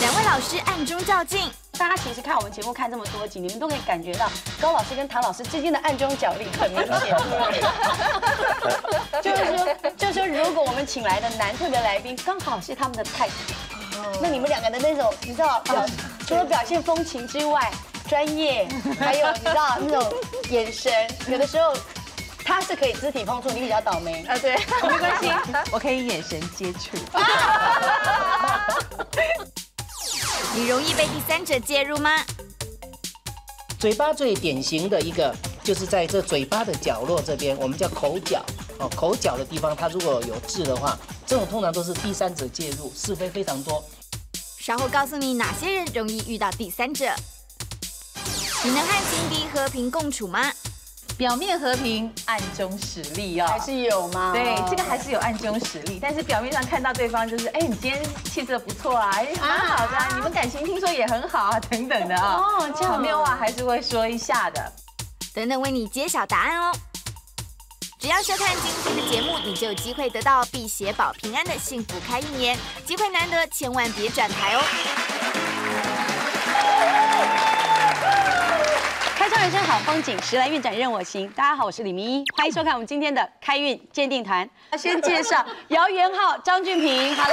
两位老师暗中较劲，大家其实看我们节目看这么多集，你们都可以感觉到高老师跟唐老师之间的暗中角力很明显。就是说，就是说，如果我们请来的男特别来宾刚好是他们的 type，那你们两个的那种，你知道，表除了表现风情之外，专业，还有你知道那种眼神，有的时候他是可以肢体碰触，你比较倒霉。啊，对，没关系，我可以眼神接触。你容易被第三者介入吗？嘴巴最典型的一个就是在这嘴巴的角落这边，我们叫口角哦，口角的地方，它如果有痣的话，这种通常都是第三者介入，是非非常多。稍后告诉你哪些人容易遇到第三者。你能和情敌和平共处吗？表面和平，暗中实力哦，还是有吗？对，这个还是有暗中实力，但是表面上看到对方就是，哎，你今天气色不错啊，哎，蛮好的，你们感情听说也很好啊，等等的啊，哦，场面话还是会说一下的，等等为你揭晓答案哦。只要收看今天的节目，你就有机会得到辟邪保平安的幸福开运年，机会难得，千万别转台哦。人生好风景，时来运转任我行。大家好，我是李明一，欢迎收看我们今天的开运鉴定团。先介绍姚元浩、张俊平，Hello，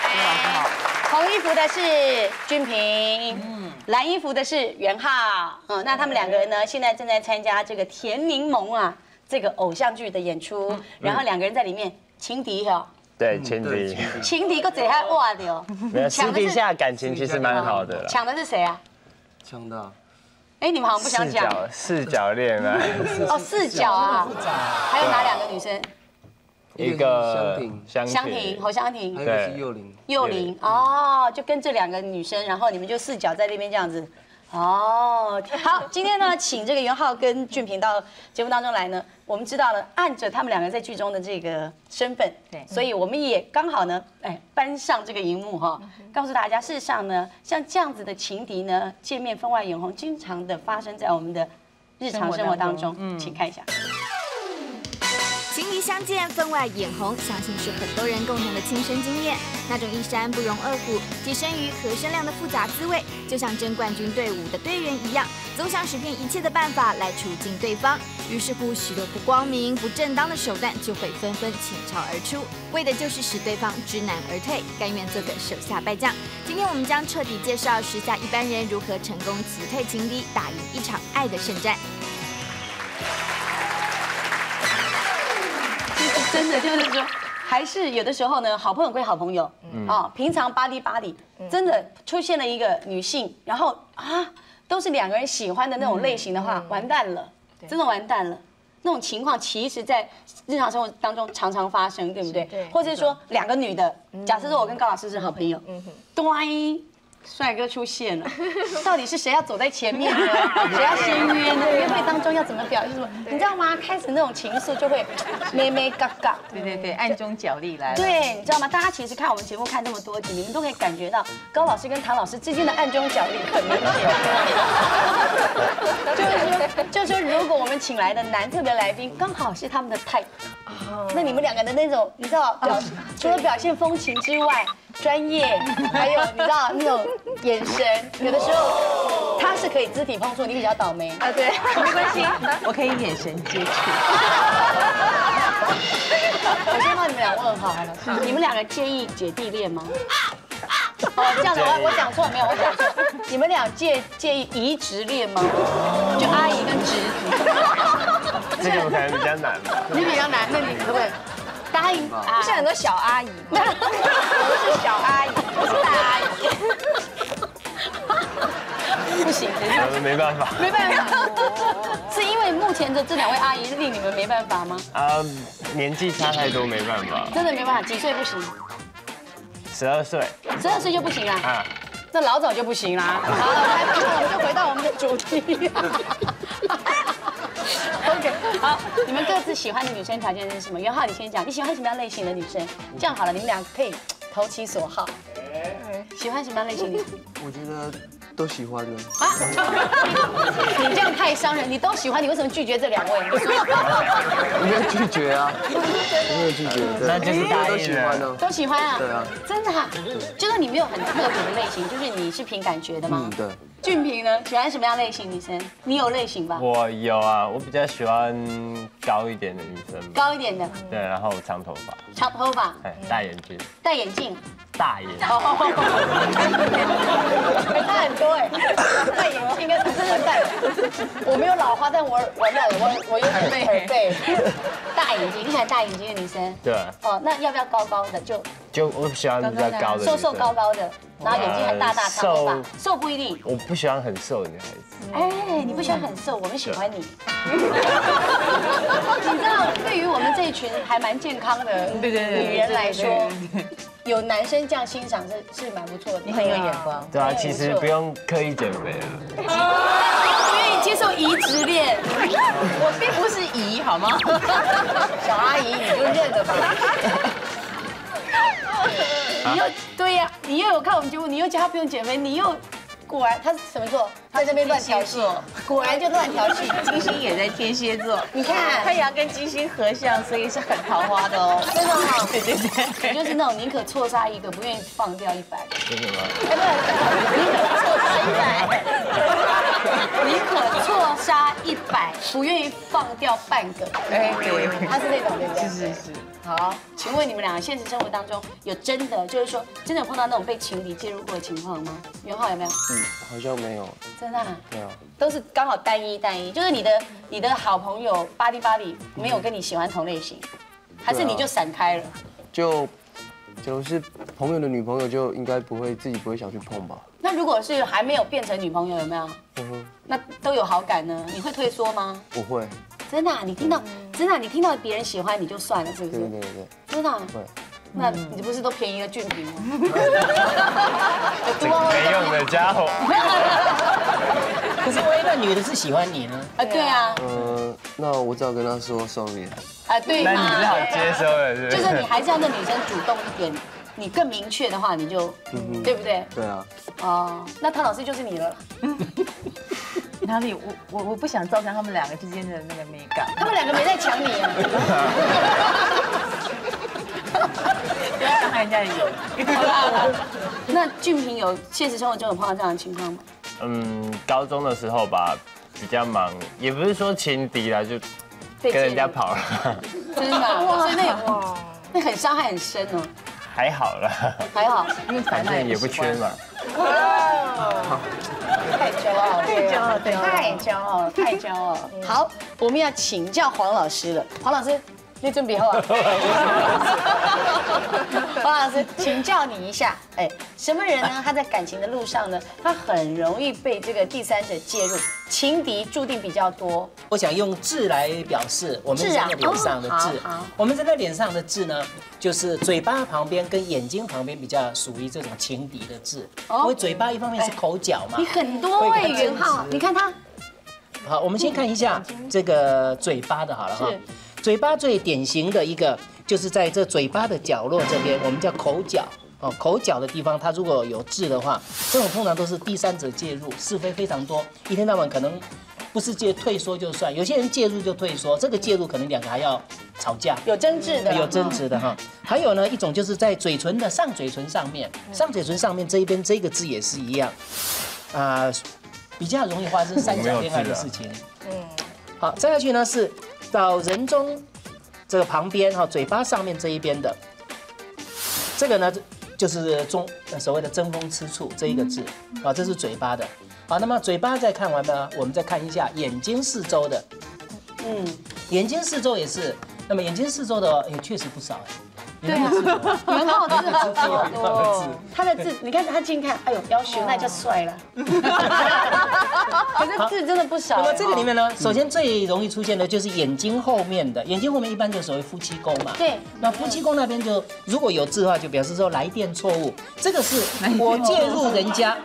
大家好。红衣服的是俊平，嗯，蓝衣服的是元浩，嗯，那他们两个人呢，现在正在参加这个《甜柠檬》啊这个偶像剧的演出，然后两个人在里面情敌哈，对 情敌，情敌。个嘴还哇的哦，私底下感情其实蛮好的，抢的是谁啊？抢的，哎，你们好像不想讲四角恋爱。哦，四角啊，还有哪两个女生？一个香婷，香婷，侯香婷，还有是幼玲，幼玲哦，就跟这两个女生，然后你们就四角在那边这样子。哦，好，今天呢，请这个袁浩跟俊平到节目当中来呢。我们知道了，按着他们两个人在剧中的这个身份，对，所以我们也刚好呢，哎，搬上这个荧幕哈，告诉大家，事实上呢，像这样子的情敌呢，见面分外眼红，经常的发生在我们的日常生活当中。嗯，请看一下。情敌相见，分外眼红，相信是很多人共同的亲身经验。那种一山不容二虎，跻身于和声量的复杂滋味，就像争冠军队伍的队员一样，总想使遍一切的办法来处境对方。于是乎，许多不光明、不正当的手段就会纷纷倾巢而出，为的就是使对方知难而退，甘愿做个手下败将。今天我们将彻底介绍时下一般人如何成功击退情敌，打赢一场爱的圣战。真的就是说，还是有的时候呢，好朋友归好朋友，啊，平常巴黎巴黎，真的出现了一个女性，然后啊，都是两个人喜欢的那种类型的话，完蛋了，真的完蛋了。那种情况其实，在日常生活当中常常发生，对不对？对。或者说两个女的，假设说我跟高老师是好朋友，嗯哼，端。帅哥出现了，到底是谁要走在前面呢？谁要先约呢？约会当中要怎么表现？什么？你知道吗？开始那种情愫就会 咩咩嘎嘎。对对对，暗中角力来。对，你知道吗？大家其实看我们节目看那么多集，你们都可以感觉到高老师跟唐老师之间的暗中角力很明显。就是说，就是说，如果我们请来的男特别来宾刚好是他们的 type，那你们两个的那种，你知道，表除了表现风情之外。专业，还有你知道那种眼神，有的时候他是可以肢体碰触，你比较倒霉啊。对，没关系，我可以眼神接触。我先帮你们俩问好，你们两个介意姐弟恋吗？哦，这样的，我我讲错了没有？我讲错，你们俩介介意移植恋吗？就阿姨跟侄子。这个可能比较难吧。你比较难，那你可不可以？答应不是很多小阿姨，我是小阿姨，我是大阿姨。不行，没办法，没办法，是因为目前的这两位阿姨令你们没办法吗？啊，年纪差太多，没办法，真的没办法，几岁不行？十二岁，十二岁就不行啊？啊，这老早就不行啦。好，来，我们就回到我们的主题。OK，好，你们各自喜欢的女生条件是什么？袁浩，你先讲，你喜欢什么样类型的女生？这样好了，你们俩可以投其所好。喜欢什么样类型的？我觉得。都喜欢呢。你这样太伤人，你都喜欢，你为什么拒绝这两位？我没有拒绝啊，我没有拒绝，对那就是大家都。喜欢呢。都喜欢啊？对啊，真的啊？就是你没有很特别的类型，就是你是凭感觉的吗嗯，？对，俊平呢，喜欢什么样类型女生？你有类型吧？我有啊，我比较喜欢高一点的女生。高一点的，对，然后长头发，长头发，哎，戴眼镜，戴眼镜。大眼。差很多哎，戴眼镜跟真的戴，我没有老花，但我完蛋了，我我有点耳背。大眼睛，你喜欢大眼睛的女生？对，哦，那要不要高高的？就就我喜欢比较高的瘦瘦高。高的，然后眼睛还大大，长头发，瘦不一定。我不喜欢很瘦的女孩子。哎，你不喜欢很瘦，我们喜欢你。你知道，对于我们这一群还蛮健康的对对对女人来说，有男生这样欣赏是是蛮不错的。你很有眼光。对啊，其实不用刻意减肥了。不 愿意接受移植恋，我并不是姨，好吗？小阿姨你就认了吧。你又对呀，你又有看我们节目，你又叫他不用减肥，你又果然他是什么座？在这边乱调戏，果然就乱调戏。金星也在天蝎座，你看太阳跟金星合相，所以是很桃花的哦。真的吗，对对对。你就是那种宁可错杀一个，不愿意放掉一百个。真的吗？哎，不是，宁可错杀一百，宁可错杀一百，不愿意放掉半个。哎，对，他是那种对不对？是是是。好，请问你们两个现实生活当中有真的就是说真的有碰到那种被情敌介入过的情况吗？元浩有没有？嗯，好像没有，真的啊、没有。都是刚好单一单一，就是你的你的好朋友巴黎巴黎没有跟你喜欢同类型，还是你就闪开了？就就是朋友的女朋友，就应该不会自己不会想去碰吧？那如果是还没有变成女朋友，有没有？嗯哼，那都有好感呢？你会退缩吗？不会，真的啊、你听到真的啊、你听到别人喜欢你就算了，是不是？对对对对，真的啊、会。那你不是都便宜了俊平吗？这个没用的家伙。可是万一那女的是喜欢你呢？啊，对啊，呃，那我只好跟他说 sorry 了。啊对那你只好嘛，接收了，是不？就是是你还是要那女生主动一点，你更明确的话，你就对不对？对啊，哦，那唐老师就是你了，哪里？我我我不想造成他们两个之间的那个美感。他们两个没在抢你啊。不要伤害人家的友谊。那俊平有现实生活中有碰到这样的情况吗？嗯，高中的时候吧，比较忙，也不是说情敌啦，就跟人家，跑了，真的啊，所以那有那很伤害很深哦，还好啦，还好，反正也不缺嘛。太骄傲了，太骄傲了太骄傲了，太骄傲。好，我们要请教黄老师了，黄老师。你准备好啊？黄老师，请教你一下，哎，什么人呢？他在感情的路上呢，他很容易被这个第三者介入，情敌注定比较多。我想用痣来表示我们这个脸上的哦痣好好。我们这个脸上的痣呢，就是嘴巴旁边跟眼睛旁边比较属于这种情敌的痣。哦因为嘴巴一方面是口角嘛你。很多位元浩，你看他好，我们先看一下这个嘴巴的好了哈是。嘴巴最典型的一个就是在这嘴巴的角落这边，我们叫口角。哦，口角的地方，它如果有痣的话，这种通常都是第三者介入，是非非常多，一天到晚可能不是介退缩就算，有些人介入就退缩，这个介入可能两个还要吵架。有争执的，有争执的哈。还有呢，一种就是在嘴唇的上嘴唇上面，上嘴唇上面这一边这个痣也是一样，啊、比较容易发生三角恋爱的事情。嗯，好，再下去呢是到人中这个旁边哈，嘴巴上面这一边的，这个呢就是中呃所谓的争风吃醋这一个字。啊，这是嘴巴的。好，那么嘴巴再看完呢，我们再看一下眼睛四周的，嗯，眼睛四周也是，那么眼睛四周的也确实不少哎。对啊，袁浩字好好多，他的字，你看他近看，哎呦，要学那叫帅了。可是字真的不少。那么这个里面呢，首先最容易出现的就是眼睛后面的，眼睛后面一般就所谓夫妻宫嘛。对那夫妻宫那边就如果有字的话，就表示说来电错误，这个是我介入人家。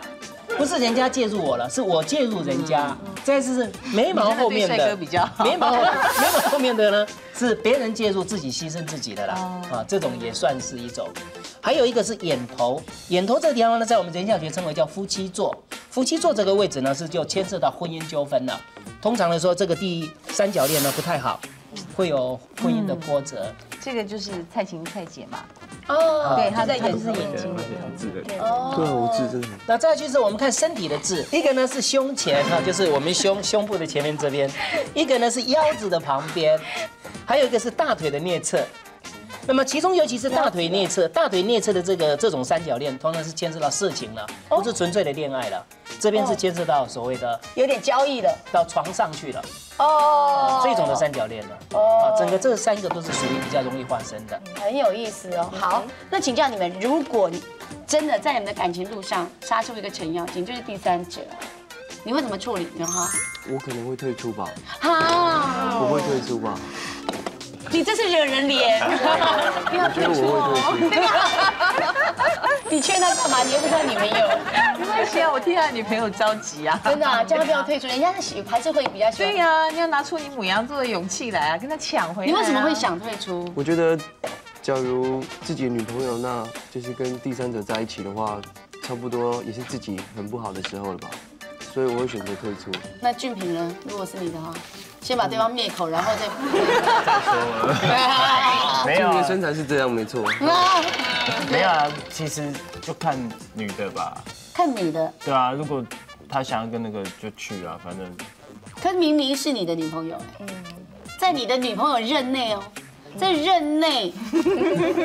不是人家介入我了，是我介入人家。再次是眉毛后面的眉毛眉毛后面的呢是别人介入自己牺牲自己的啦，啊，这种也算是一种。还有一个是眼头，眼头这个地方呢，在我们人相学称为叫夫妻座。夫妻座这个位置呢，是就牵涉到婚姻纠纷了。通常来说，这个第三角恋呢不太好，会有婚姻的波折。这个就是蔡琴蔡姐嘛，哦，对，他在在眼眼是眼睛里字的对啊，我字真的。很那再就是我们看身体的痣，一个呢是胸前哈，就是我们胸胸部的前面这边，一个呢是腰子的旁边，还有一个是大腿的内侧。那么其中尤其是大腿内侧，大腿内侧的这个这种三角恋，通常是牵涉到色情了，不是纯粹的恋爱了。这边是牵涉到所谓的有点交易的到床上去了，哦，这种的三角恋了。哦啊，整个这三个都是属于比较容易发生的。很有意思哦。好，那请教你们，如果你真的在你们的感情路上杀出一个程咬金，就是第三者，你会怎么处理呢？哈，我可能会退出吧，哈，我会退出吧，你这是惹人怜，不要退出哦。你劝他干嘛？你又不知道你没有，没关系啊，我替他女朋友着急啊。真的啊，叫他不要退出，人家是喜还是会比较喜欢。对呀、你要拿出你母羊座的勇气来啊，跟他抢回来、你为什么会？想退出？我觉得，假如自己的女朋友，那就是跟第三者在一起的话，差不多也是自己很不好的时候了吧，所以我会选择退出。那俊平呢？如果是你的话，先把对方灭口，然后再。没有啊你的身材是这样，没错。没有啊，其实就看女的吧。看女的，对啊，如果他想要跟那个就去啊，反正可明明是你的女朋友，在你的女朋友任内哦，在任内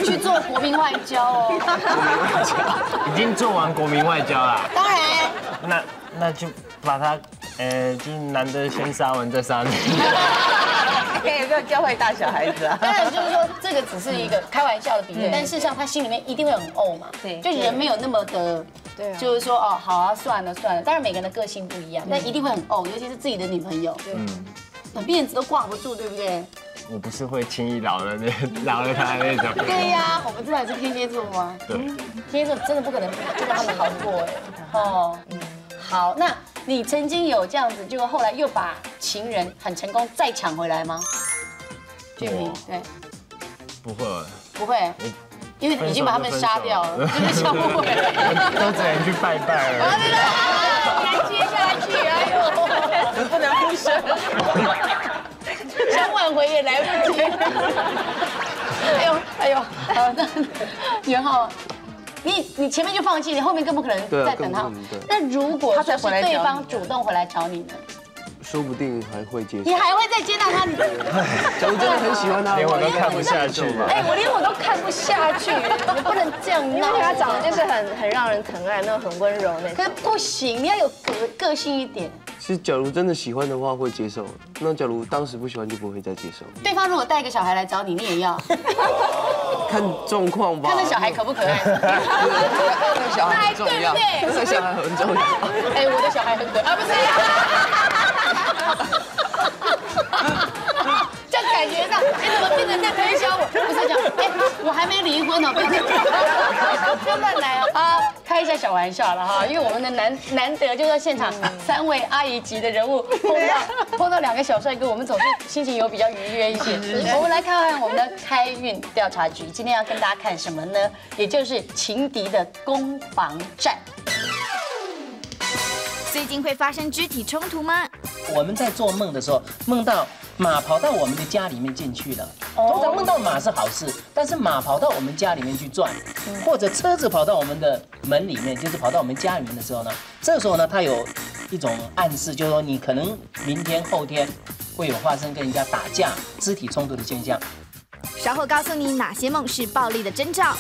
去做国民外交哦。已经做完国民外交啦。当然，那那就把他，呃，就是男的先杀完再杀女。可以不要教坏大小孩子啊？当然就是说这个只是一个开玩笑的比喻，但事实上他心里面一定会很怄嘛。对就人没有那么的，对啊就是说哦，好啊，算了算了。当然每个人的个性不一样，但一定会很怄，尤其是自己的女朋友，嗯，那辫子都挂不住，对不对？我不是会轻易饶了那 饶了他那种。对呀，我们知道你是天蝎座吗？对，天蝎座真的不可能就让他们好过哎。哦，好，那你曾经有这样子，结果后来又把情人很成功再抢回来吗？俊平我，对，不会，不会，因为已经把他们杀掉了，真的抢不回来。都只能去拜拜了。你还接下去，哎呦，不能不生，想挽回也来不及。哎呦，哎呦，好，那元浩，你你前面就放弃，你后面更不可能再等他。那如果他说是再回来对方主动回来找你呢？说不定还会接受你。还会再接纳他？你假如真的很喜欢他，连我都看不下去吧。哎，我连我都看不下去，你不能这样因为。他长得就是很很让人疼爱，那种很温柔那种。可是不行，你要有个个性一点。其实假如真的喜欢的话，会接受；那假如当时不喜欢，就不会再接受。对方如果带一个小孩来找你，你也要 看状况吧。看那小孩可不可爱。那个小孩很重要，那个小孩很重要。哎，我的小孩很可爱，啊不是。这样感觉上，哎，怎么变成在推销我？不是这样，哎，我还没离婚呢，不要不要乱来哦。啊，开一下小玩笑了哈，因为我们的难难得就在现场三位阿姨级的人物碰到 碰到两个小帅哥，我们总是心情有比较愉悦一些。我们来看看我们的开运调查局，今天要跟大家看什么呢？也就是情敌的攻防战。最近会发生肢体冲突吗？我们在做梦的时候，梦到马跑到我们的家里面进去了。通常梦到马是好事，但是马跑到我们家里面去转，或者车子跑到我们的门里面，就是跑到我们家里面的时候呢，这个时候呢，它有一种暗示，就是说你可能明天、后天会有发生跟人家打架、肢体冲突的现象。稍后告诉你哪些梦是暴力的征兆。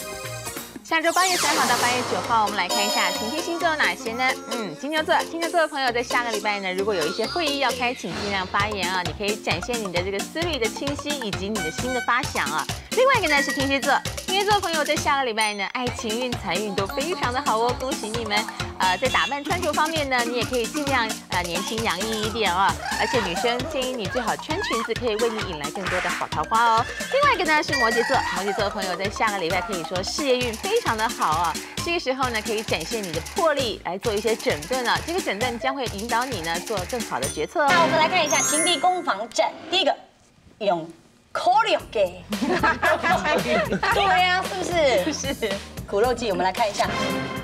下周八月三号到八月九号，我们来看一下晴天星座有哪些呢？嗯，金牛座，金牛座的朋友在下个礼拜呢，如果有一些会议要开，请尽量发言啊，你可以展现你的这个思虑的清晰以及你的新的发想啊。另外一个呢是天蝎座，天蝎座朋友在下个礼拜呢，爱情运、财运都非常的好哦，恭喜你们！呃，在打扮穿着方面呢，你也可以尽量呃年轻洋溢一点啊，而且女生建议你最好穿裙子，可以为你引来更多的好桃花哦。另外一个呢是摩羯座，摩羯座的朋友在下个礼拜可以说事业运非常的好啊，这个时候呢可以展现你的魄力来做一些整顿啊，这个整顿将会引导你呢做更好的决策。那我们来看一下情敌攻防战，第一个勇口令给。对呀，是不是？是苦肉计，我们来看一下，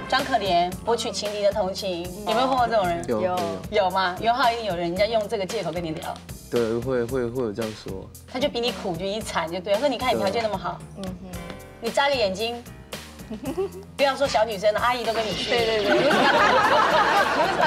装可怜，博取情敌的同情，有没有碰到这种人？有有有吗？有号一定有人家用这个借口跟你聊，对，会会会有这样说。他就比你苦，就一惨就对了。说你看你条件那么好，嗯哼，你眨个眼睛。不要说小女生了，阿姨都跟你去。对对对，你为什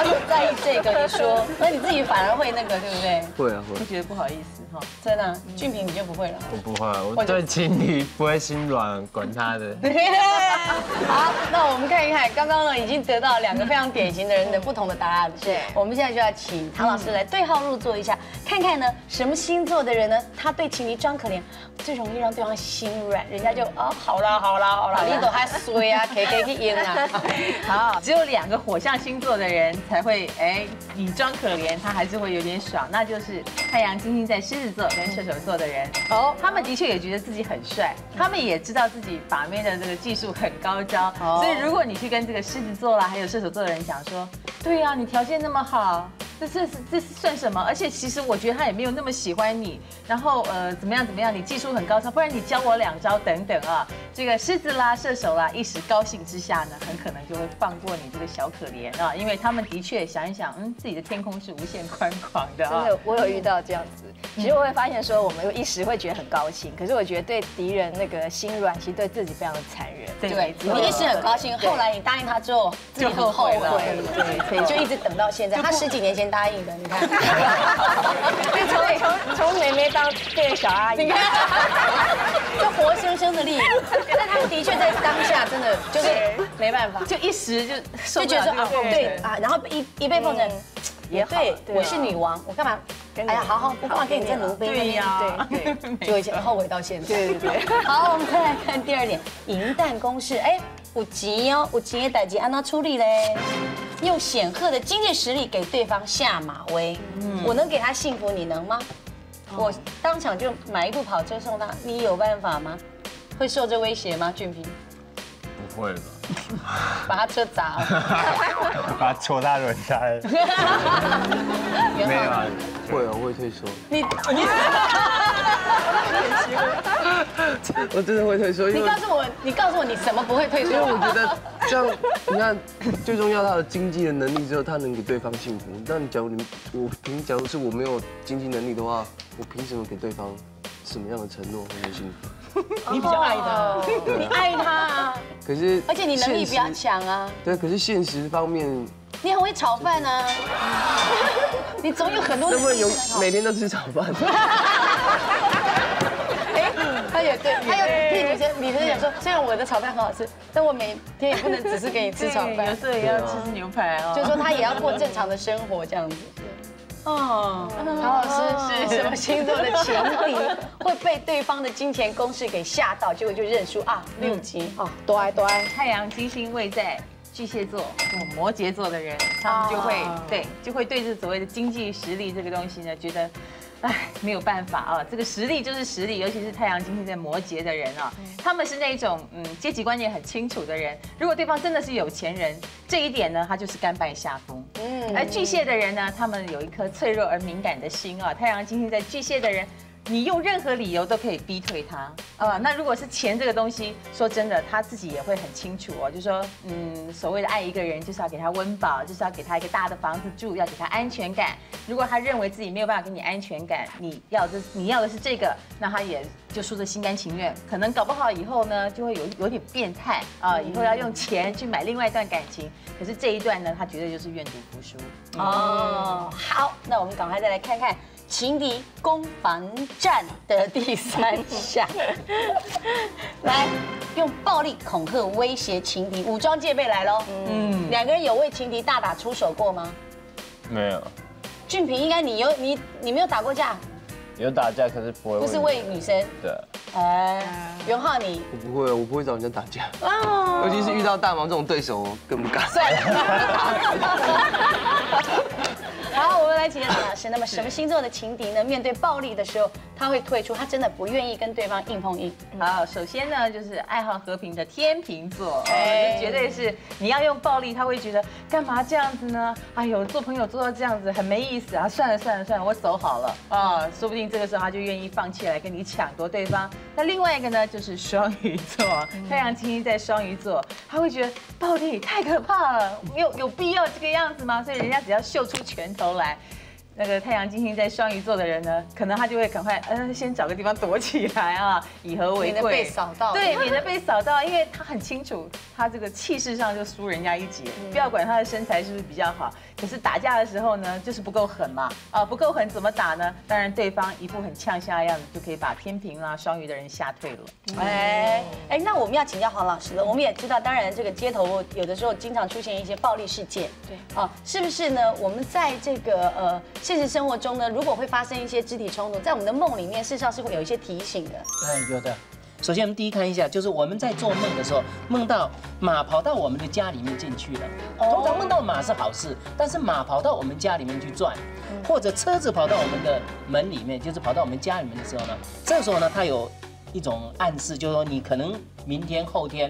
么在意这个？你说，那你自己反而会那个，对不对？会啊会会。觉得不好意思哈。真的，俊平你就不会了。我不会，我对情侣不会心软，管他的。好，那我们看一看，刚刚呢已经得到两个非常典型的人的不同的答案。是我们现在就要请唐老师来对号入座一下，看看呢什么星座的人呢，他对情侣装可怜，最容易让对方心软，人家就啊好啦好啦好啦，你都还衰啊，K K 去赢啊。好，只有两个火象星座的人才会，哎，你装可怜，他还是会有点爽，那就是太阳金星在狮子座跟射手座的人。哦，他们的确也觉得自己很帅，他们也知道自己把妹的这个技术很高招，所以如果你去跟这个狮子座啦，还有射手座的人讲说，对呀，你条件那么好。这是这是算什么？而且其实我觉得他也没有那么喜欢你。然后呃怎么样怎么样？你技术很高超，不然你教我两招等等啊。这个狮子啦、射手啦，一时高兴之下呢，很可能就会放过你这个小可怜啊。因为他们的确想一想，嗯，自己的天空是无限宽广的啊。真的，我有遇到这样子。其实我会发现说，我们一时会觉得很高兴，可是我觉得对敌人那个心软，其实对自己非常的残忍。对，你一时很高兴，后来你答应他之后，就后悔了。对，就一直等到现在。他十几年前答应的，你看。从从从妹妹到变小阿姨，你看，就活生生的例子。但他们的确在当下真的就是没办法，就一时就就觉得说啊，对啊，然后一一被碰成也对，我是女王，我干嘛？哎呀，好好，不放给你在奴婢对呀，对对，就以前后悔到现在。对对对。好，我们再来看第二点，银弹公式。哎，五级哦，五级的代级，安娜出力嘞。用显赫的经济实力给对方下马威。嗯，我能给他幸福，你能吗？我当场就买一部跑车送他，你有办法吗？会受这威胁吗，俊平？不会吧？把他车砸了，把他戳他轮胎。没有啊，会啊，我会退缩。你你，我真的会退缩。你告诉我，你告诉我，你什么不会退缩？因为我觉得这样，你看，最重要他的经济的能力之后，他能给对方幸福。但假如你我凭，假如是我没有经济能力的话，我凭什么给对方什么样的承诺或者幸福？你比较爱他，你爱他啊。可是，而且你能力比较强啊。对，可是现实方面，你很会炒饭啊。你总有很多。那不有每天都吃炒饭？对，他有替女生女生讲说，虽然我的炒饭很好吃，但我每天也不能只是给你吃炒饭，有时候也要吃牛排哦。就是说他也要过正常的生活这样子。哦，唐老师是什么星座的情敌会被对方的金钱攻势给吓到，结果就认输啊？六级哦，对对，太阳金星位在巨蟹座、摩羯座的人，他们就会对，就会对这所谓的经济实力这个东西呢，觉得。唉，没有办法啊，这个实力就是实力，尤其是太阳金星在摩羯的人啊，他们是那种嗯阶级观念很清楚的人。如果对方真的是有钱人，这一点呢，他就是甘拜下风。嗯，而巨蟹的人呢，他们有一颗脆弱而敏感的心啊，太阳金星在巨蟹的人。你用任何理由都可以逼退他，呃，那如果是钱这个东西，说真的，他自己也会很清楚哦，就说，嗯，所谓的爱一个人，就是要给他温饱，就是要给他一个大的房子住，要给他安全感。如果他认为自己没有办法给你安全感，你要的你要的是这个，那他也就输的心甘情愿。可能搞不好以后呢，就会有有点变态啊，以后要用钱去买另外一段感情。可是这一段呢，他绝对就是愿赌服输。哦，好，那我们赶快再来看看。情敌攻防战的第三项，来用暴力恐吓威胁情敌，武装戒备来喽。嗯，两个人有为情敌大打出手过吗？没有。俊平，应该你有你你没有打过架？有打架，可是不会。不是为女生。对。哎，袁浩你？我不会，我不会找人家打架。哦。尤其是遇到大王这种对手，更不敢。算了。好，我们来请教唐老师。那么什么星座的情敌呢？面对暴力的时候，他会退出，他真的不愿意跟对方硬碰硬。好，首先呢，就是爱好和平的天秤座，哎这绝对是你要用暴力，他会觉得干嘛这样子呢？哎呦，做朋友做到这样子很没意思啊！算了算了算了，我走好了啊，说不定这个时候他就愿意放弃来跟你抢夺对方。那另外一个呢，就是双鱼座，太阳金星在双鱼座，他会觉得暴力太可怕了，有有必要这个样子吗？所以人家只要秀出拳头来。那个太阳金星在双鱼座的人呢，可能他就会赶快，呃，先找个地方躲起来啊，以和为贵，免得被扫到对，免得被扫到，因为他很清楚，他这个气势上就输人家一截。不要管他的身材是不是比较好，可是打架的时候呢，就是不够狠嘛。啊，不够狠怎么打呢？当然，对方一副很呛下的样子，就可以把天平啦、双鱼的人吓退了。哎哎，那我们要请教黄老师了。我们也知道，当然这个街头有的时候经常出现一些暴力事件，对啊，是不是呢？我们在这个呃现实生活中呢，如果会发生一些肢体冲突，在我们的梦里面，事实上是会有一些提醒的。对，有的。首先，我们第一看一下，就是我们在做梦的时候，梦到马跑到我们的家里面进去了。通常梦到马是好事，但是马跑到我们家里面去转，或者车子跑到我们的门里面，就是跑到我们家里面的时候呢，这时候呢，它有一种暗示，就是说你可能明天、后天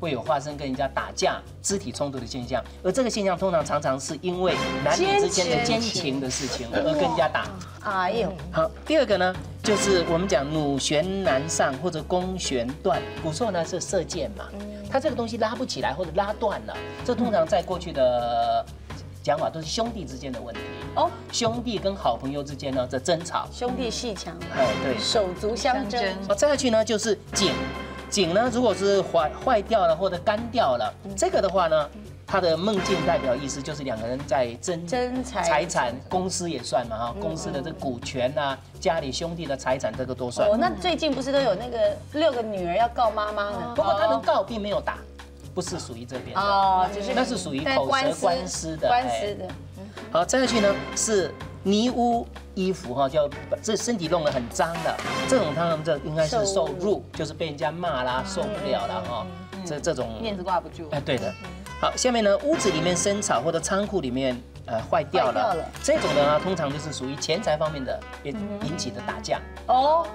会有发生跟人家打架、肢体冲突的现象，而这个现象通常常常是因为男女之间的奸情的事情而跟人家打。哎呦，好，第二个呢，就是我们讲弩弦难上或者弓弦断，古时候呢是射箭嘛，它这个东西拉不起来或者拉断了，这通常在过去的讲法都是兄弟之间的问题。哦，兄弟跟好朋友之间呢，这争吵，兄弟戏强，哎对，手足相争。好，再下去呢就是井，井呢如果是坏坏掉了或者干掉了，这个的话呢，它的梦境代表意思就是两个人在争争财财产，公司也算嘛哈，公司的这个股权呐，家里兄弟的财产这个都算。哦，那最近不是都有那个六个女儿要告妈妈呢？不过他能告并没有打，不是属于这边的。哦，只是那是属于在口舌官司的。官哎司的。好，再下去呢是泥污衣服哈，叫把这身体弄得很脏的，这种他们这应该是受辱，就是被人家骂啦，受不了了哈。这这种面子挂不住。哎，对的。好，下面呢，屋子里面生草或者仓库里面呃坏掉了这种的呢，通常就是属于钱财方面的引引起的打架。哦，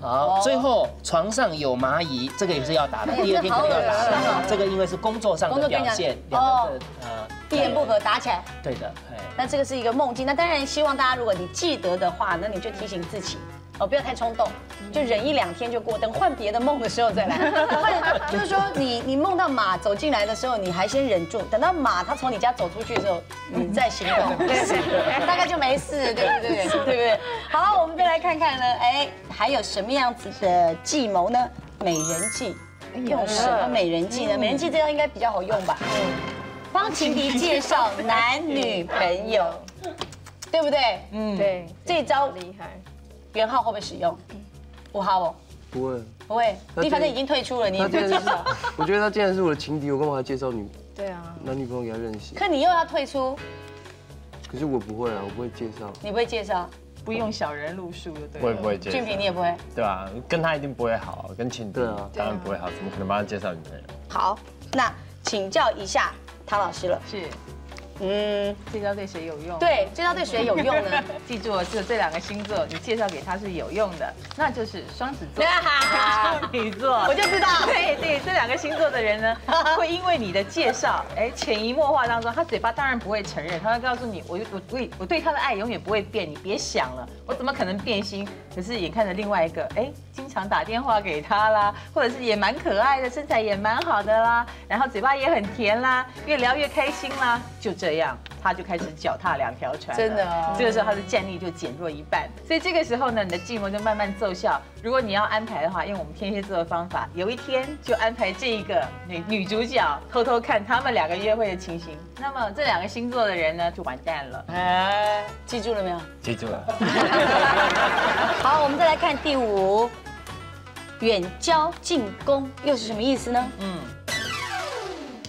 好，最后床上有蚂蚁，这个也是要打的，哎第二天可能要打的。这个因为是工作上的表现，哦两个呃一言不合打起来。对的，哎。那这个是一个梦境，那当然希望大家如果你记得的话，那你就提醒自己。哦，不要太冲动，就忍一两天就过，等换别的梦的时候再来。就是说你你梦到马走进来的时候，你还先忍住，等到马它从你家走出去的时候，你再行动，对，大概就没事，对不对？对不对？好，我们再来看看呢，哎，还有什么样子的计谋呢？美人计，用什么美人计呢？美人计这样应该比较好用吧？帮情敌介绍男女朋友，对不对？嗯，对，这招厉害。元浩会不会使用？五号哦，不会。不会，你反正已经退出了，你也不他既然是介绍。，我觉得他既然是我的情敌，我干嘛还介绍女 对啊，男女朋友给他认识？可你又要退出，可是我不会啊，我不会介绍。你不会介绍，不用小人路数就对了。我也不会介绍俊，平你也不会。对啊？跟他一定不会好，跟情敌对啊当然不会好，怎么可能帮他介绍女朋友？好，那请教一下唐老师了。是，嗯，这招对谁有用？对，这招对谁有用呢？记住了，只有这两个星座，你介绍给他是有用的，那就是双子座、啊处女座。我就知道 对对，这两个星座的人呢，会因为你的介绍，哎，潜移默化当中，他嘴巴当然不会承认，他会告诉你，我我我我对他的爱永远不会变，你别想了，我怎么可能变心？可是眼看着另外一个，哎，经常打电话给他啦，或者是也蛮可爱的，身材也蛮好的啦，然后嘴巴也很甜啦，越聊越开心啦，就这样，他就开始脚踏两条船，真的哦这个时候他的战力就减弱一半，所以这个时候呢，你的计谋就慢慢奏效。如果你要安排的话，用我们天蝎座的方法，有一天就安排这一个女女主角偷偷看他们两个约会的情形，那么这两个星座的人呢就完蛋了。哎，记住了没有？记住了，好，我们再来看第五，远交近攻又是什么意思呢？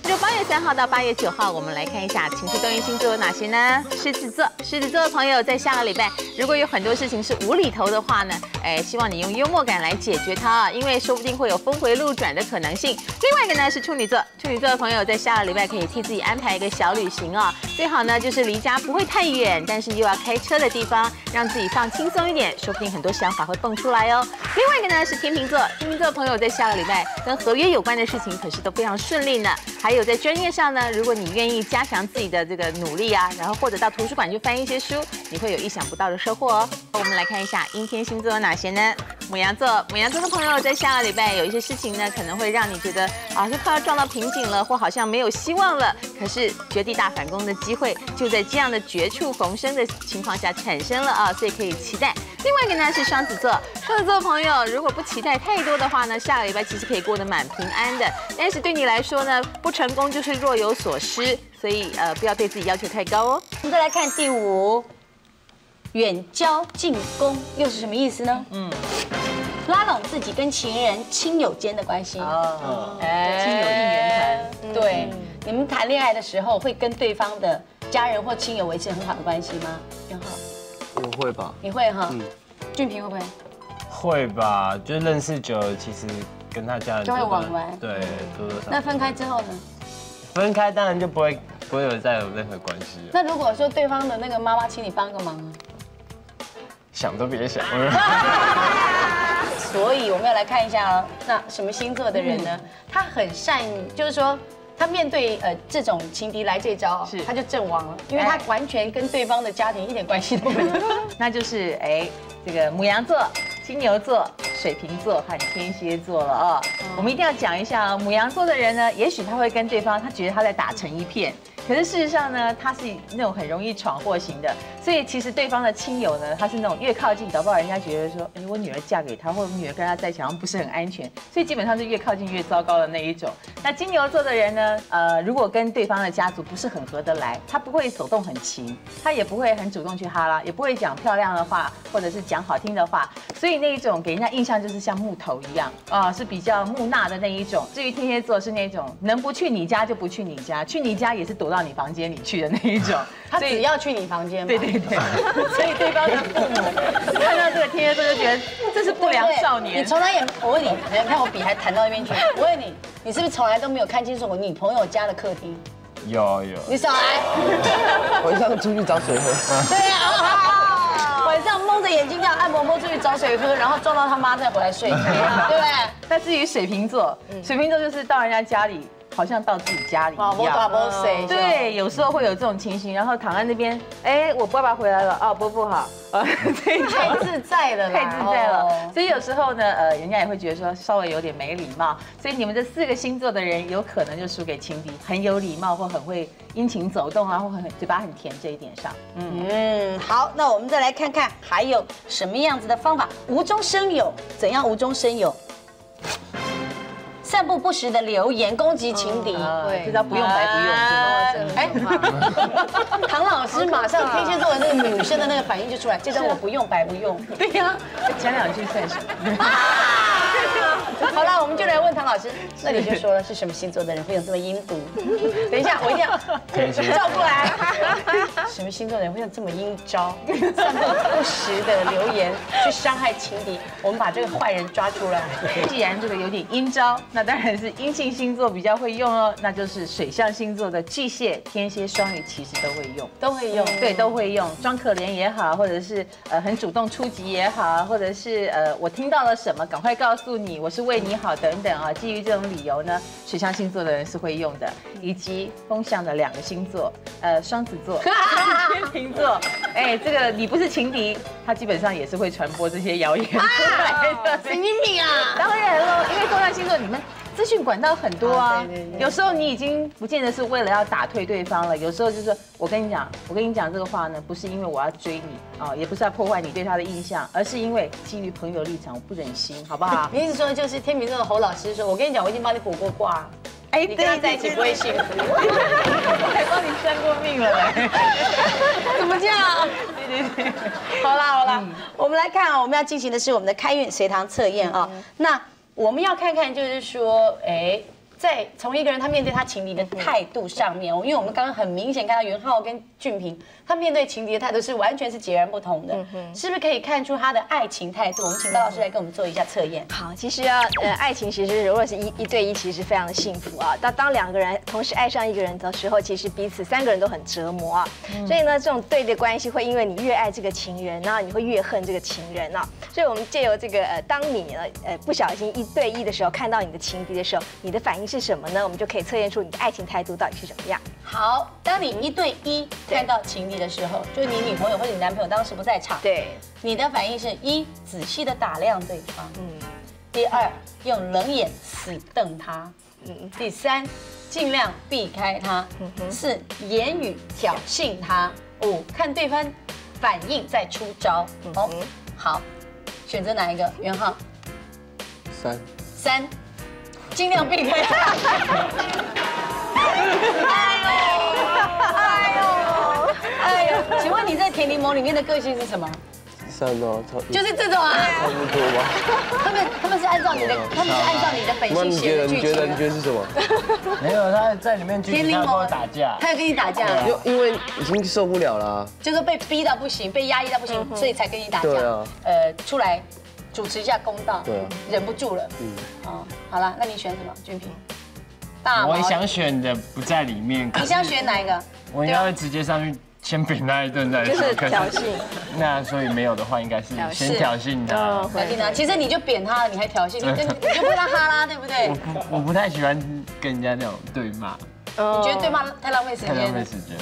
就八月三号到八月九号，我们来看一下情绪动员星座有哪些呢？狮子座，狮子座的朋友在下个礼拜，如果有很多事情是无厘头的话呢，哎，希望你用幽默感来解决它啊，因为说不定会有峰回路转的可能性。另外一个呢是处女座，处女座的朋友在下个礼拜可以替自己安排一个小旅行啊，最好呢就是离家不会太远，但是又要开车的地方，让自己放轻松一点，说不定很多想法会蹦出来哦。另外一个呢是天秤座，天秤座的朋友在下个礼拜跟合约有关的事情可是都非常顺利呢。还还有在专业上呢，如果你愿意加强自己的这个努力啊，然后或者到图书馆去翻一些书，你会有意想不到的收获哦。我们来看一下阴天星座有哪些呢？母羊座，母羊座的朋友在下个礼拜有一些事情呢，可能会让你觉得啊，就快要撞到瓶颈了，或好像没有希望了。可是绝地大反攻的机会就在这样的绝处逢生的情况下产生了啊，所以可以期待。另外一个呢是双子座，双子座朋友如果不期待太多的话呢，下个礼拜其实可以过得蛮平安的。但是对你来说呢，不功就是若有所失，所以呃不要对自己要求太高哦。我们再来看第五，远交近攻又是什么意思呢？嗯，拉拢自己跟情人、亲友间的关系。哦，哎，亲友应援团，对，你们谈恋爱的时候会跟对方的家人或亲友维持很好的关系吗？很好，我会吧。你会哈？嗯俊平会不会？会吧？就认识久了，其实跟他家人就会往来对，多多少少那分开之后呢？分开当然就不会不会有再有任何关系了，那如果说对方的那个妈妈请你帮个忙呢？想都别想。所以我们要来看一下哦，那什么星座的人呢？他很善于，就是说他面对呃这种情敌来这招，是他就阵亡了，因为他完全跟对方的家庭一点关系都没有。那就是哎，这个母羊座、金牛座、水瓶座和天蝎座了啊、我们一定要讲一下哦，母羊座的人呢，也许他会跟对方，他觉得他在打成一片。可是事实上呢，他是那种很容易闯祸型的，所以其实对方的亲友呢，他是那种越靠近，搞不好人家觉得说，哎，我女儿嫁给他，或者我女儿跟他在一起好像不是很安全，所以基本上是越靠近越糟糕的那一种。那金牛座的人呢，呃，如果跟对方的家族不是很合得来，他不会手动很勤，他也不会很主动去哈拉，也不会讲漂亮的话，或者是讲好听的话，所以那一种给人家印象就是像木头一样啊、是比较木讷的那一种。至于天蝎座是那种能不去你家就不去你家，去你家也是躲到你房间里去的那一种。他只要去你房间嘛，对对对，所以对方的父母看到这个天蝎座就觉得这是不良少年你。从来也，我问你，你看我笔还弹到那边去。我问你，你是不是从来都没有看清楚我女朋友家的客厅？有有，你少来。晚上出去找水喝。对啊，晚上蒙着眼睛这样按摩摸出去找水喝，然后撞到他妈再回来睡，对不对？那至于水瓶座，水瓶座就是到人家家里，好像到自己家里，一样。对，有时候会有这种情形，然后躺在那边，哎，我爸爸回来了，哦，伯父好，呃，太自在了，太自在了哦。所以有时候呢，呃，人家也会觉得说稍微有点没礼貌。所以你们这四个星座的人，有可能就输给情敌，很有礼貌或很会殷勤走动啊，或很嘴巴很甜这一点上。嗯，嗯，好，那我们再来看看还有什么样子的方法无中生有？怎样无中生有？散布不实的留言攻击情敌。对，这招不用白不用，哎，唐老师马上天蝎座的那个女生的那个反应就出来，这招我不用白不用。对呀，讲两句算什么？好了，我们就来问唐老师，那你就说了是什么星座的人会有这么阴毒？等一下，我一定要照过来。什么星座的人会用这么阴招，散布不实的留言去伤害情敌？我们把这个坏人抓出来。既然这个有点阴招，那当然是阴性星座比较会用哦，那就是水象星座的巨蟹、天蝎、双鱼其实都会用。都会用，对，都会用，装可怜也好，或者是呃很主动出击也好，或者是呃我听到了什么，赶快告诉你，我是为你好等等啊。基于这种理由呢，水象星座的人是会用的，以及风象的两个星座，呃双子座、天秤座，哎，这个你不是情敌，他基本上也是会传播这些谣言出来的。神经病啊！当然喽，因为风象星座你们资讯管道很多啊有时候你已经不见得是为了要打退对方了，有时候就是说我跟你讲，我跟你讲这个话呢，不是因为我要追你啊，也不是要破坏你对他的印象，而是因为基于朋友立场，我不忍心，好不好？你意思说就是天秤座的侯老师说，我跟你讲，我已经帮你卜过卦，哎，你跟他在一起不会幸福。我还帮你算过命了嘞。怎么这样？对对对，好啦好啦，我们来看啊，我们要进行的是我们的开运随堂测验啊。那我们要看看，就是说，哎，在从一个人他面对他情敌的态度上面，因为我们刚刚很明显看到袁浩跟俊平，他面对情敌的态度是完全是截然不同的，是不是可以看出他的爱情态度？我们请高老师来跟我们做一下测验。好，其实啊，呃，爱情其实如果是一一对一，其实非常的幸福啊。当当两个人同时爱上一个人的时候，其实彼此三个人都很折磨啊。所以呢，这种对的关系会因为你越爱这个情人，然后你会越恨这个情人啊。所以我们借由这个呃，当你呢呃不小心一对一的时候，看到你的情敌的时候，你的反应是什么呢？我们就可以测验出你的爱情态度到底是怎么样。好，当你一对一看到情敌的时候，就是你女朋友或者你男朋友当时不在场，对，你的反应是一仔细的打量对方，嗯，第二用冷眼死瞪他，嗯，第三尽量避开他，四言语挑衅他，五看对方反应再出招。哦，好，选择哪一个？袁浩，三，三，尽量避开他。哎 在甜柠檬里面的个性是什么？三哦，差就是这种啊。差不多吧。他们他们是按照你的，他们是按照你的本性写的你觉得你。觉得是什么？没有他在里面剧情他跟我打架，他有跟你打架，就因为已经受不了了啊。就是被逼到不行，被压抑到不行，所以才跟你打架。对啊呃，出来主持一下公道。对啊忍不住了。嗯，哦，好了，那你选什么？俊平。大我想选的不在里面，你想选哪一个？我应该会直接上去先扁他一顿再说，就是挑衅。那所以没有的话，应该是先挑衅他。挑衅他。其实你就扁他了，你还挑衅，你跟 你就不让哈拉，对不对我？不我不太喜欢跟人家那种对骂，你觉得对骂？太浪费时间太浪费。时间。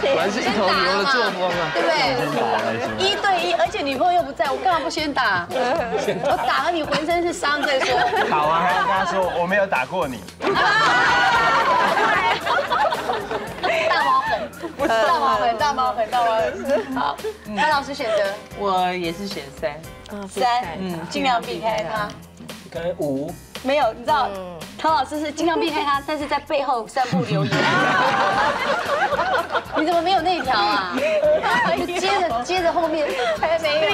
果然是一头牛的作风啊。对不对？打。一对一，而且女朋友又不在，我干嘛不先打？我打了你浑身是伤再说。好啊还要跟他说我没有打过你，狠，大毛很，大毛很，大毛狠。好，潘老师选择我也是选三，三，嗯，尽量避开他。可能五，没有，你知道，唐老师是尽量避开他，但是在背后散布流言。你怎么没有那条啊？就接着接着后面避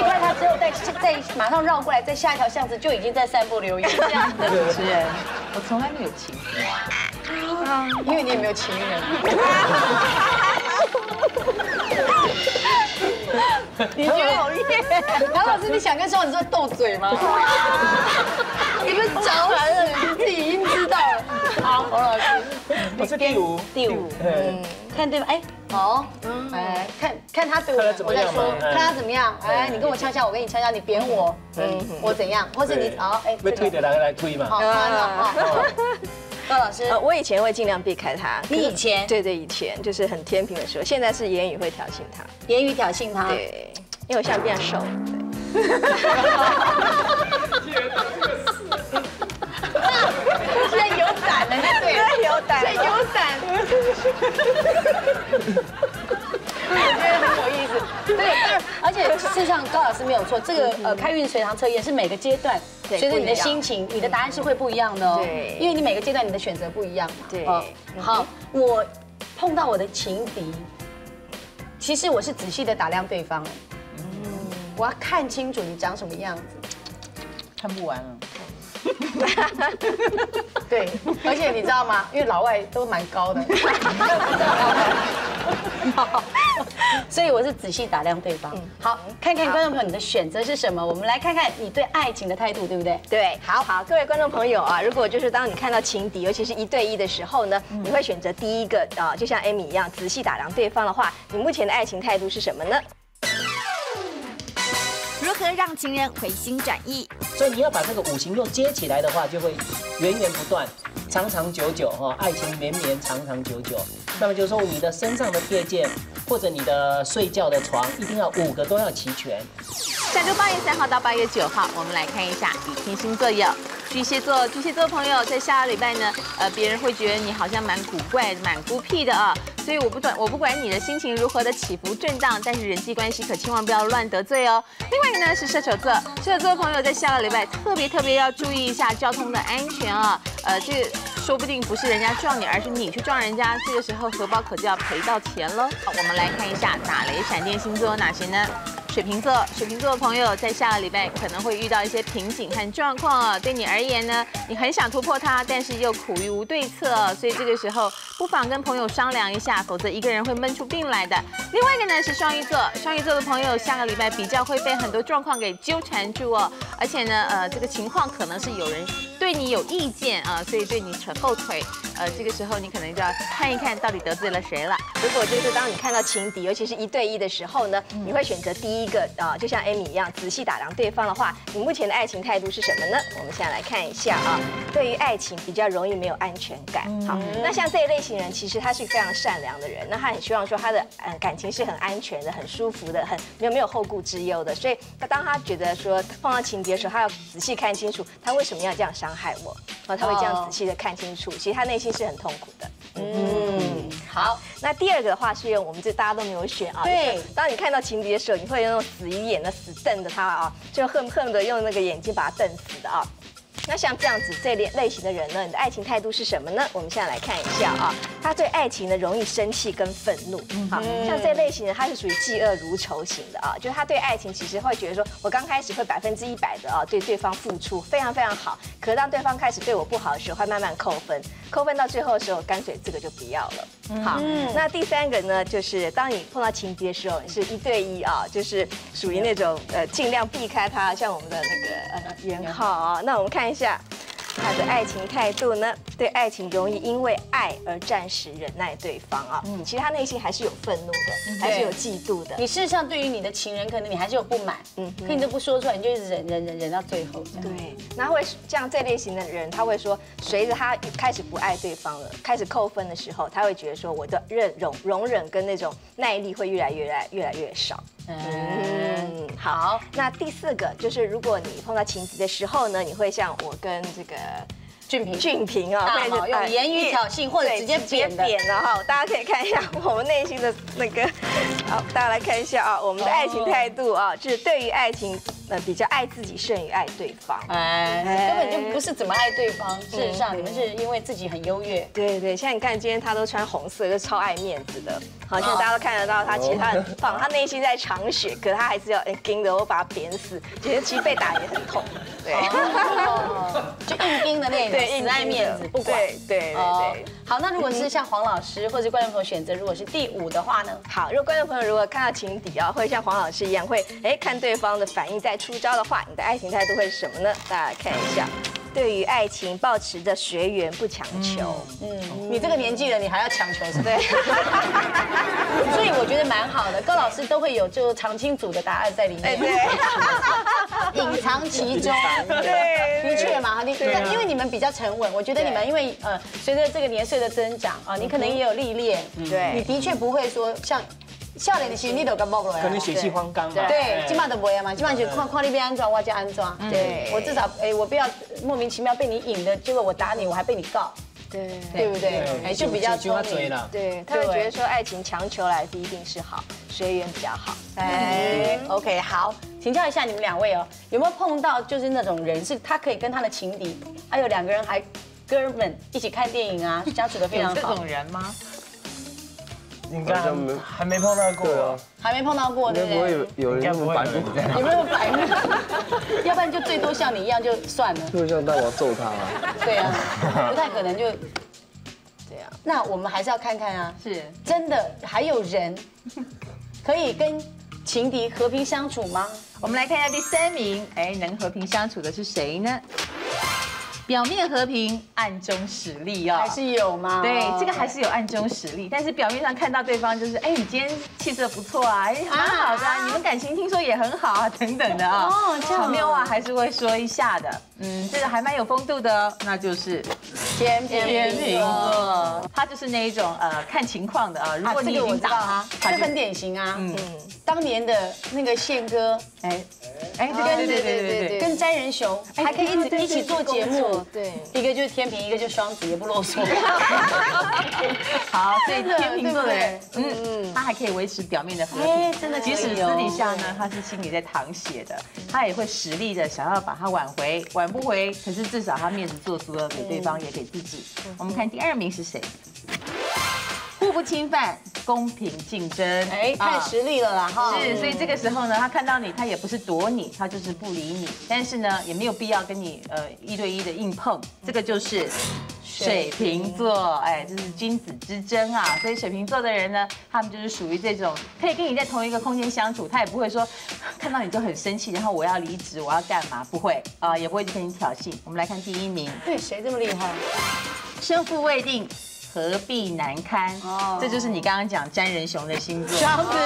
开他之后，再再马上绕过来，在下一条巷子就已经在散布流言。这样的主持人，我从来没有情敌。因为你也没有情人。你觉得唐老师，你想跟双子座斗嘴吗？你不是着完了，你自己已经知道了。好，黄老师，我是第五，第五，嗯，看对吧？哎，好，哎，看看他对我怎么样我再说看他怎么样。哎，你跟我呛呛，我跟你呛呛，你扁我，嗯，我怎样？或者你对好，哎，被推的来来推嘛，好，宽了哈。高老师，呃，我以前会尽量避开他。你以前对对，以前就是很天平的时候，现在是言语会挑衅他。言语挑衅他，对，因为我现在变瘦了。现在有胆了，对，现在有胆，现在有胆。我觉得很有意思，对，但而且事实上高老师没有错，这个呃开运随堂测验是每个阶段对随着你的心情，你的答案是会不一样的哦。对因为你每个阶段你的选择不一样嘛。对哦好，我碰到我的情敌，其实我是仔细的打量对方，嗯，我要看清楚你长什么样子。看不完了。对，而且你知道吗？因为老外都蛮高的，所以我是仔细打量对方。好，看看观众朋友你的选择是什么？我们来看看你对爱情的态度，对不对？对，好好，各位观众朋友啊，如果就是当你看到情敌，尤其是一对一的时候呢，你会选择第一个啊，就像 Amy 一样仔细打量对方的话，你目前的爱情态度是什么呢？如何让情人回心转意？所以你要把这个五行又接起来的话，就会源源不断，长长久久哈，爱情绵绵长长久久。那么就是说，你的身上的贴件或者你的睡觉的床，一定要五个都要齐全。下周八月三号到八月九号，我们来看一下雨天星座有巨蟹座，巨蟹座朋友在下个礼拜呢，呃，别人会觉得你好像蛮古怪、蛮孤僻的啊，所以我不管我不管你的心情如何的起伏震荡，但是人际关系可千万不要乱得罪哦。另外一个呢是射手座，射手座朋友在下个礼拜特别特别要注意一下交通的安全啊，呃，这说不定不是人家撞你，而是你去撞人家，这个时候荷包可就要赔到钱喽。好，我们来看一下打雷闪电星座有哪些呢？水瓶座，水瓶座的朋友在下个礼拜可能会遇到一些瓶颈和状况啊。对你而言呢，你很想突破它，但是又苦于无对策，所以这个时候不妨跟朋友商量一下，否则一个人会闷出病来的。另外一个呢是双鱼座，双鱼座的朋友下个礼拜比较会被很多状况给纠缠住哦，而且呢，呃，这个情况可能是有人对你有意见啊，所以对你扯后腿。呃，这个时候你可能就要看一看到底得罪了谁了。如果就是当你看到情敌，尤其是一对一的时候呢，你会选择第一个啊，就像 Amy 一样，仔细打量对方的话，你目前的爱情态度是什么呢？我们现在来看一下啊，对于爱情比较容易没有安全感。好，那像这一类型人，其实他是非常善良的人，那他很希望说他的嗯感情是很安全的、很舒服的、很没有没有后顾之忧的，所以他当他觉得说碰到情敌的时候，他要仔细看清楚他为什么要这样伤害我，然后他会这样仔细的看清楚，其实他内心是很痛苦的。嗯，好，那第二个的话是用我们这大家都没有选啊。对就是当你看到情敌的时候，你会用那种死鱼眼的死瞪着他啊，就恨恨的用那个眼睛把他瞪死的啊。那像这样子这类类型的人呢，你的爱情态度是什么呢？我们现在来看一下啊，他对爱情呢容易生气跟愤怒。好，像这类型人，他是属于嫉恶如仇型的啊，就是他对爱情其实会觉得说，我刚开始会百分之一百的啊对对方付出，非常非常好，可是当对方开始对我不好的时候，会慢慢扣分，扣分到最后的时候，干脆这个就不要了。好，那第三个呢，就是当你碰到情敌的时候，你是一对一啊，就是属于那种呃尽量避开他，像我们的那个呃元浩啊。那我们看看一下他的爱情态度呢，对爱情容易因为爱而暂时忍耐对方啊。嗯，其实他内心还是有愤怒的，还是有嫉妒的。你事实上对于你的情人，可能你还是有不满，嗯，可你都不说出来，你就一直忍忍忍忍到最后这样。对，那会像这类型的人，他会说，随着他开始不爱对方了，开始扣分的时候，他会觉得说，我的忍容容忍跟那种耐力会越来越来越来越少。嗯，好。那第四个就是，如果你碰到情敌的时候呢，你会像我跟这个俊平俊平啊，大好用言语挑衅或者直接扁的扁的哈，大家可以看一下我们内心的那个，好，大家来看一下啊，我们的爱情态度啊，就是对于爱情呃比较爱自己胜于爱对方。哎，根本就不是怎么爱对方，事实上你们是因为自己很优越。对对，像你看今天他都穿红色，就超爱面子的。好，现在大家都看得到他，其实他很棒，他内心在淌血，可他还是要哎盯着我把他扁死。其实其实被打也很痛，对，就硬盯的那种，对，死爱面子，不管。对对对对。好，那如果是像黄老师或者观众朋友选择，如果是第五的话呢？好，如果观众朋友如果看到情敌啊，会像黄老师一样，会哎看对方的反应再出招的话，你的爱情态度会是什么呢？大家看一下。对于爱情抱持着学缘不强求，嗯，你这个年纪了，你还要强求是不是？所以我觉得蛮好的，高老师都会有就常青组的答案在里面，对，隐藏其中，对，的确嘛，你因为你们比较沉稳，我觉得你们因为呃随着这个年岁的增长啊，你可能也有历练，对，你的确不会说像。少年的时候你都感冒过来，可能血气方刚嘛。对，今晚都不会嘛，今晚就看看你变安装，我就安装。对，我至少哎，我不要莫名其妙被你引的，结果我打你，我还被你告。对，对不对？哎，就比较聪明。对，他会觉得说爱情强求来不一定是好，随缘比较好。哎，OK，好，请教一下你们两位哦，有没有碰到就是那种人，是他可以跟他的情敌，还有两个人还哥们一起看电影啊，相处的非常好。这种人吗？应该还没碰到过，还没碰到过，对不对？不会有有人那么白目，有没有白目？要不然就最多像你一样就算了。就像但我要揍他。对啊，不太可能就。对啊，那我们还是要看看啊，是真的还有人可以跟情敌和平相处吗？我们来看一下第三名，哎，能和平相处的是谁呢？表面和平，暗中实力哦，还是有吗？对，这个还是有暗中实力，但是表面上看到对方就是，哎，你今天气色不错啊，哎，蛮好的，你们感情听说也很好啊，等等的啊，哦，场面话还是会说一下的，嗯，这个还蛮有风度的，那就是天平座，他就是那一种呃看情况的啊，如果你已经打他，这很典型啊，嗯，当年的那个宪哥，哎，哎，对对对对对，跟詹仁雄还可以一直一起做节目。对，一个就是天平，一个就是双子，也不啰嗦。好，所以天平座的人，嗯嗯，他还可以维持表面的和平，真的，即使私底下呢，他是心里在淌血的，他也会实力的想要把他挽回，挽不回，可是至少他面子做足了，给对方也给自己。我们看第二名是谁？互不侵犯，公平竞争，哎，看实力了啦哈。是，所以这个时候呢，他看到你，他也不是躲你，他就是不理你，但是呢，也没有必要跟你呃一对一的硬碰，这个就是。水瓶座，哎，这是君子之争啊！所以水瓶座的人呢，他们就是属于这种可以跟你在同一个空间相处，他也不会说 看到你就很生气，然后我要离职，我要干嘛？不会啊，也不会去跟你挑衅。我们来看第一名，对，谁这么厉害？胜负未定。何必难堪？哦，这就是你刚刚讲詹仁雄的星座，双子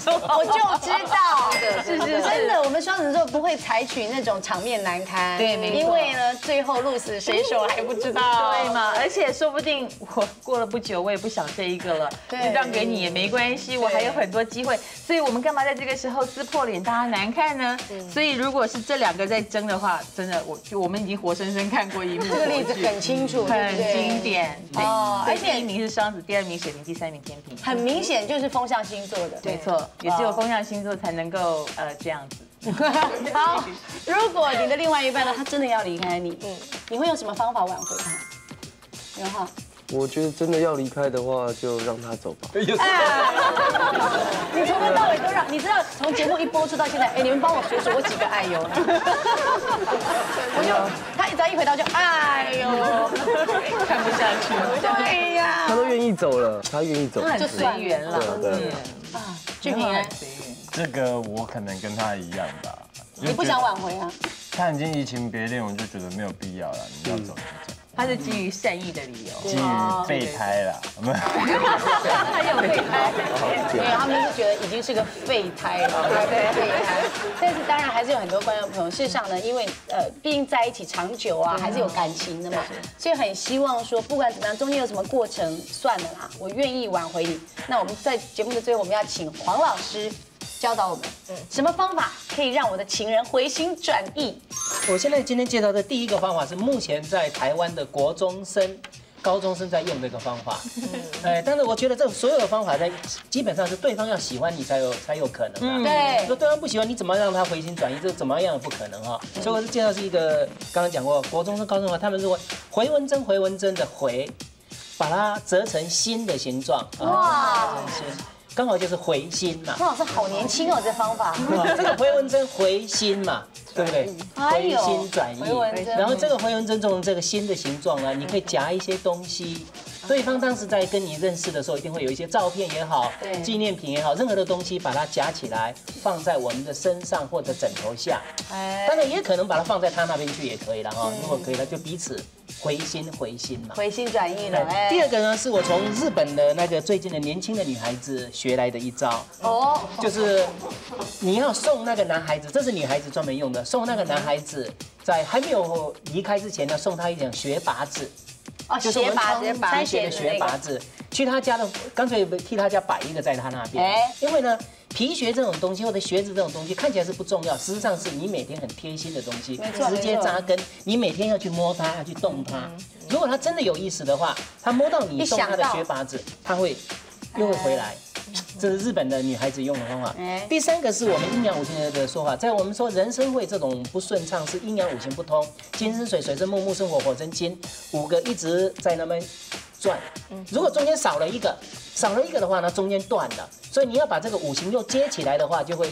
座，我就知道，是是是，真的，我们双子座不会采取那种场面难堪，对，没错，因为呢，最后鹿死谁手还不知道，对嘛？而且说不定我过了不久，我也不想这一个了，对，让给你也没关系，我还有很多机会，所以我们干嘛在这个时候撕破脸，大家难看呢？所以如果是这两个在争的话，真的，我就我们已经活生生看过一幕，这个例子很清楚，很经典。哦，而且第一名是双子，第二名水瓶，第三名天平，很明显就是风象星座的，没错，也只有风象星座才能够呃这样子。好，如果你的另外一半呢，他真的要离开你，嗯，你会用什么方法挽回他？刘浩。我觉得真的要离开的话，就让他走吧。你从头到尾都让，你知道从节目一播出到现在，哎，你们帮我数数我几个哎呦？我就他只要一回到就哎呦，看不下去。对呀，他都愿意走了，他愿意走，就随缘了。对对。啊，俊平安，这个我可能跟他一样吧。你不想挽回啊？他已经移情别恋，我就觉得没有必要了。你要走就走。他是基于善意的理由，基于备胎了，他有备胎，因为他们是觉得已经是个备胎了，对备胎。但是当然还是有很多观众朋友，事实上呢，因为呃，毕竟在一起长久啊，还是有感情的嘛，所以很希望说，不管怎么样，中间有什么过程，算了啦，我愿意挽回你。那我们在节目的最后，我们要请黄老师。教导我们，嗯，什么方法可以让我的情人回心转意？我现在今天介绍的第一个方法是目前在台湾的国中生、高中生在用这个方法。哎，但是我觉得这所有的方法在基本上是对方要喜欢你才有才有可能啊。对，说对方不喜欢你，怎么让他回心转意？这怎么样也不可能啊？所以我是介绍是一个刚刚讲过国中生、高中生，他们如果回文针、回文针的回，把它折成心的形状。哇。刚好就是回心嘛，潘老师好年轻哦，这方法。这个回纹针回心嘛，对不对？回心转意。然后这个回纹针从这个心的形状呢，你可以夹一些东西。对方当时在跟你认识的时候，一定会有一些照片也好，纪念品也好，任何的东西把它夹起来，放在我们的身上或者枕头下。哎，当然也可能把它放在他那边去也可以了哈。如果可以了，就彼此。回心回心嘛，回心转意了。第二个呢，是我从日本的那个最近的年轻的女孩子学来的一招哦，就是你要送那个男孩子，这是女孩子专门用的，送那个男孩子在还没有离开之前呢，送他一点学拔子，哦，学拔子，穿鞋的学拔子，去他家的，干脆替他家摆一个在他那边，因为呢。皮鞋这种东西或者鞋子这种东西看起来是不重要，实际上是你每天很贴心的东西，直接扎根。你每天要去摸它，要去动它。如果它真的有意思的话，它摸到你动它的鞋拔子，它会又会回来。这是日本的女孩子用的方法。第三个是我们阴阳五行的说法，在我们说人生会这种不顺畅是阴阳五行不通，金生水，水生木，木生火，火生金，五个一直在那边转。如果中间少了一个，少了一个的话呢，中间断了。所以你要把这个五行又接起来的话，就会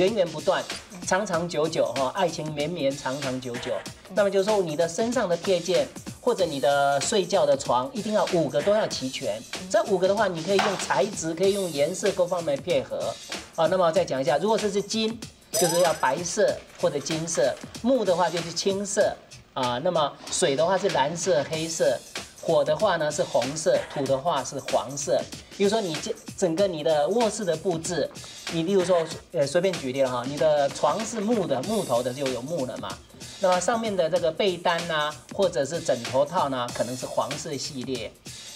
源源不断、长长久久哈，爱情绵绵长长久久。那么就是说，你的身上的配件或者你的睡觉的床，一定要五个都要齐全。这五个的话，你可以用材质，可以用颜色各方面配合啊。那么再讲一下，如果这是金，就是要白色或者金色；木的话就是青色啊。那么水的话是蓝色、黑色。火的话呢是红色，土的话是黄色。比如说你这整个你的卧室的布置，你例如说呃随便举例了哈，你的床是木的，木头的就有木了嘛。那么上面的这个被单呐，或者是枕头套呢，可能是黄色系列。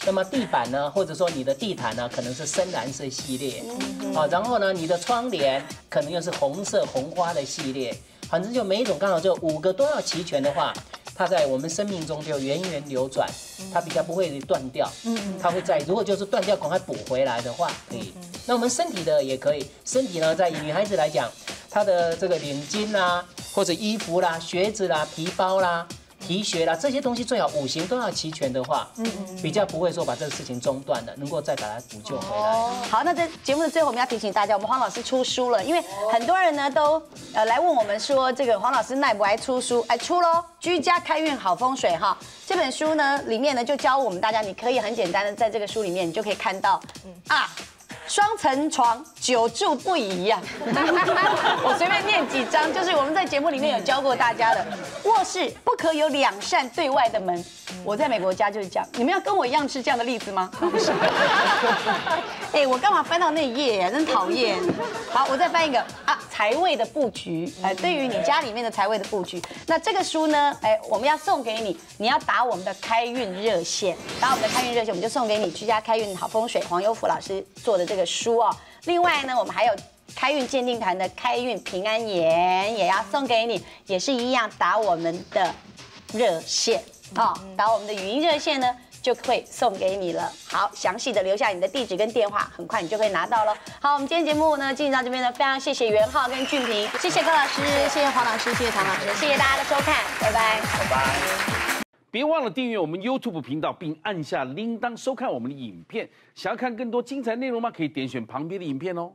那么地板呢，或者说你的地毯呢，可能是深蓝色系列。啊，然后呢，你的窗帘可能又是红色红花的系列。反正就每一种刚好就五个都要齐全的话。它在我们生命中就源源流转，它比较不会断掉。嗯嗯，它会在如果就是断掉，赶快补回来的话，可以。那我们身体的也可以，身体呢，在女孩子来讲，她的这个领巾啦，或者衣服啦、靴子啦、皮包啦，提学啦这些东西最好五行都要齐全的话，嗯嗯，比较不会说把这个事情中断了，能够再把它补救回来。好，那在节目的最后，我们要提醒大家，我们黄老师出书了，因为很多人呢都呃来问我们说，这个黄老师耐不爱出书？哎，出喽，居家开运好风水哈。这本书呢里面呢就教我们大家，你可以很简单的在这个书里面，你就可以看到啊。双层床久住不宜呀，我随便念几张，就是我们在节目里面有教过大家的。卧室不可有两扇对外的门，我在美国家就是这样。你们要跟我一样是这样的例子吗？哎，我干嘛翻到那一页？真讨厌。好，我再翻一个啊，财位的布局。哎，对于你家里面的财位的布局，那这个书呢？哎，我们要送给你，你要打我们的开运热线，打我们的开运热线，我们就送给你居家开运好风水黄有福老师做的这个书哦。另外呢，我们还有开运鉴定团的开运平安言也要送给你，也是一样打我们的热线啊，打我们的语音热线呢。就会送给你了。好，详细的留下你的地址跟电话，很快你就可以拿到了。好，我们今天节目呢进行到这边呢，非常谢谢袁浩跟俊平，谢谢高老师，谢谢黄老师，谢谢唐老师，谢谢大家的收看，拜拜，拜拜。别忘了订阅我们 YouTube 频道，并按下铃铛收看我们的影片。想要看更多精彩内容吗？可以点选旁边的影片哦。